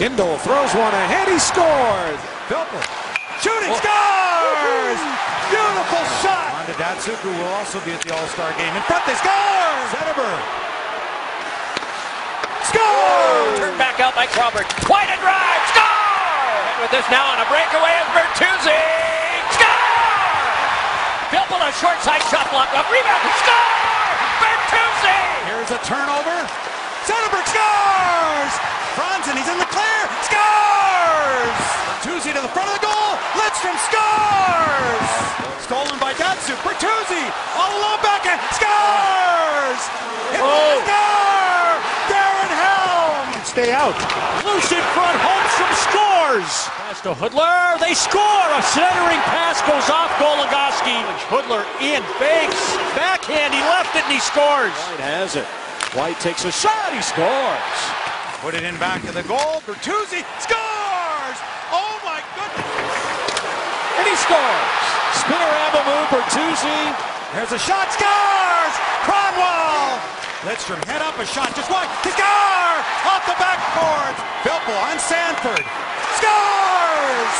Kindl throws one ahead. He scores. Filppula shooting scores. Beautiful shot. On to Datsyuk, will also be at the All-Star game. In front, they score. Zetterberg. Score. Turned back out by Crawford. White and drive. Score. And with this now on a breakaway is Bertuzzi. Score. Filppula short side shot block up. Rebound. Score. Bertuzzi. Here's a turnover. Zetterberg scores. Franzen, he's in the clear. Scores. Bertuzzi to the front of the goal. Lidstrom scores. Stolen by Datsyuk. Bertuzzi all alone backhand. Scores. It's Oh. score. Darren Helm. Stay out. Loose in front, Holmstrom scores! Pass to Hudler, they score! A centering pass goes off Goligoski. Hudler in, fakes, backhand, he left it and he scores! White has it. White takes a shot. He scores. Put it in back of the goal. Bertuzzi scores. Oh my goodness. And he scores. Spinner elbow move. Bertuzzi. There's a shot. Scores. Kronwall. Lidstrom head up a shot just wide. He score off the backboard. Filppula on Sanford. Scores.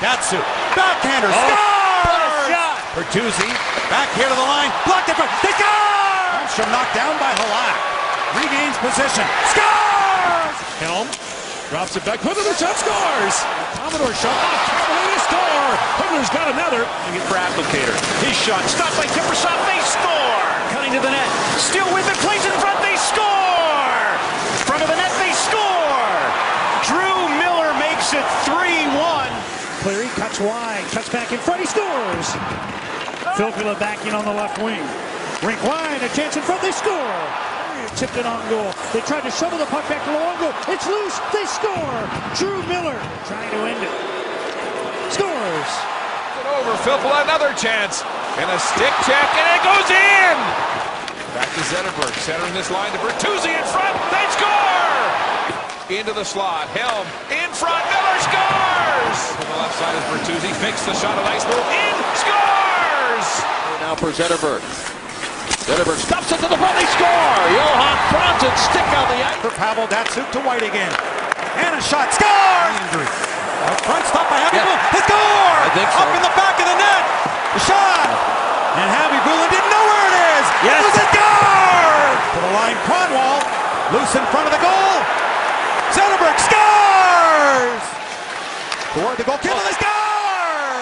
Datsyuk backhander oh, scores. shot. Bertuzzi back here to the line. Blocked it. from- They score. Armstrong knocked down by Halak. Regains position. Scores. Helm drops it back, Hudler shot scores! Commodore shot oh, off, Carolina score! Hudler's got another. And for Abdelkader. His shot stopped by Kiprusoff, they score! Cutting to the net, still with it, plays in front, they score! Front of the net, they score! Drew Miller makes it 3-1. Cleary cuts wide, cuts back in front, he scores. Filppula back in on the left wing. Rink wide, a chance in front, they score. Tipped it on goal. They tried to shovel the puck back to Luongo. It's loose, they score. Drew Miller trying to end it. Scores. It over. Filppula another chance. And a stick check, and it goes in. Back to Zetterberg. Centering this line to Bertuzzi in front. They score. Into the slot. Helm in front. Miller scores. To the left side is Bertuzzi. Fakes the shot. A nice move. In. Scores. Now for Zetterberg. Zetterberg stops it to the front. They score. Johan Franzen stick on the ice. For Pavel Datsyuk to White again. And a shot. Score! Injury. Up front, stop by Happy Yeah. They score! I think so. Up in the back of the net. The shot. And Khabibulin didn't know where it is. Yes. It was a score! To the line, Kronwall. Loose in front of the goal. Zetterberg scores! Toward the goal. Kindl, they oh. score!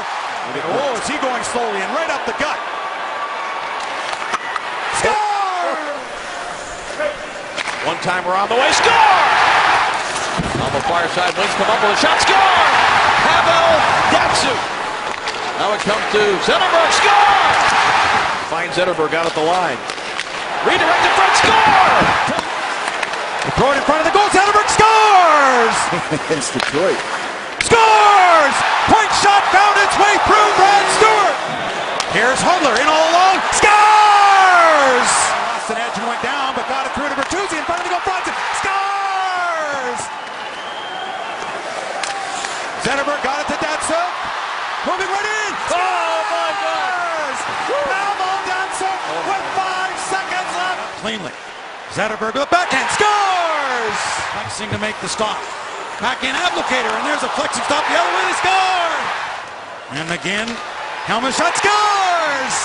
Oh, is he going slowly and right up the gut? Score! One timer on the way. Score! On the far side, wings come up with a shot. Score! Pavel Datsyuk. Now it comes to Zetterberg. Score! Finds Zetterberg out at the line. Redirected front. Score! They throw it in front of the goal. Zetterberg scores! Against Detroit. Scores! Point shot found its way through Brad Stuart. Here's Hudler in all alone. Scores! Lost an edge and went down, but got it through to Bertuzzi front of the goal. Franzen scores! Zetterberg got it to Datsyuk. Moving right in. Oh, my God. Scores! Pavel Datsyuk with five seconds left. Cleanly. Zetterberg with a backhand. Scores! Flexing to make the stop. Back in Abdelkader, and there's a flexing stop the other way. They score! And again, Helmut shot scores!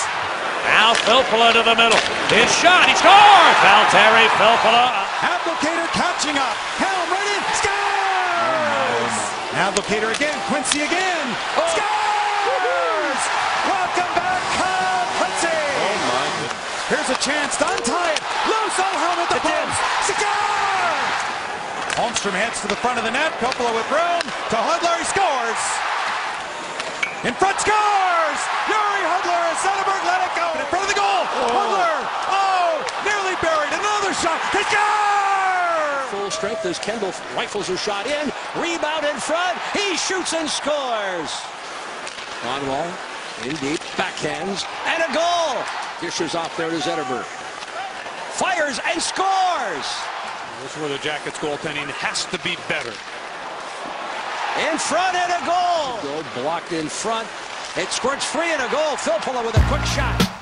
Now Filppula to the middle. His shot, he scores! Valtteri Filppula. Abdelkader catching up. Helm right in. Scores! Abdelkader again. Quincey again. Oh. Scores! Welcome back, Kyle Quincey. Oh, my goodness. Here's a chance to untie it. Loose on Helm at the post. Score! Holmstrom heads to the front of the net. Coppola with room. To Hudler. He scores. In front scores! Jiri Hudler and Zetterberg let it go. In front of the goal. Hudler. Oh, nearly buried. Another shot. They score! Full strength as Kendall rifles a shot in. Rebound in front. He shoots and scores. Kronwall in deep. Backhands. And a goal. Dishes off there to Zetterberg. Fires and scores. This is where the Jackets goaltending has to be better. In front and a goal. Goal blocked in front. It squirts free and a goal. Filppula with a quick shot.